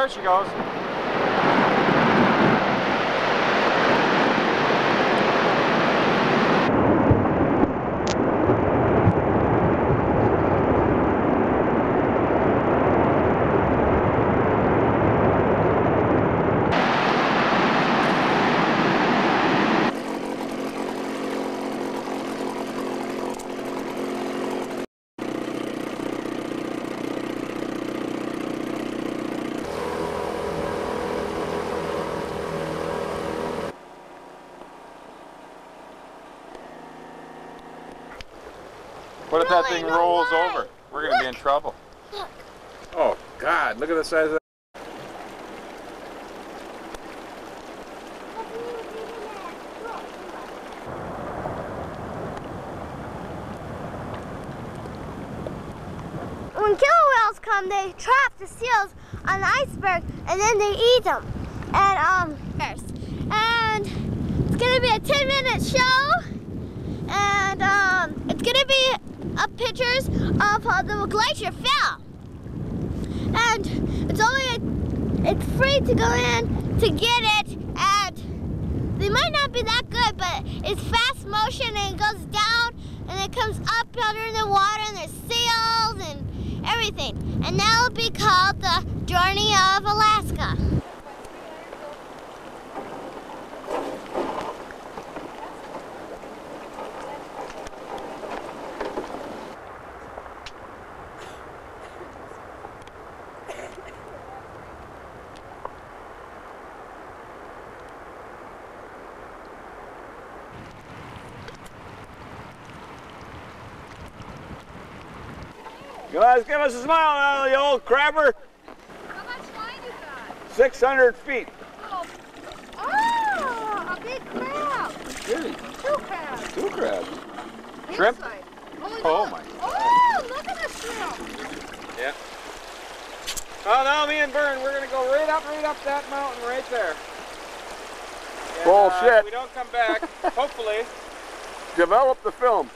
There she goes. What if that thing No rolls way. over? We're gonna be in trouble. Look. Oh God! Look at the size of that. When killer whales come, they trap the seals on the iceberg and then they eat them. And um, and it's gonna be a 10 minute show. And um, it's gonna be up pictures of how the glacier fell. And it's only it's free to go in to get it. And they might not be that good, but it's fast motion and it goes down and it comes up under the water and there's seals and everything. And that'll be called the Journey of Alaska. Guys, give us a smile, now, you old crabber. How much line you got? 600 feet. Oh, oh a big crab. Really? Two crabs. Two crabs. Shrimp? Inside. Oh, Oh, look. my Oh, look at the shrimp. Yeah. Oh, now me and Vern, we're gonna go right up, right up that mountain right there. And, Bullshit. Uh, if we don't come back, hopefully, Develop the film.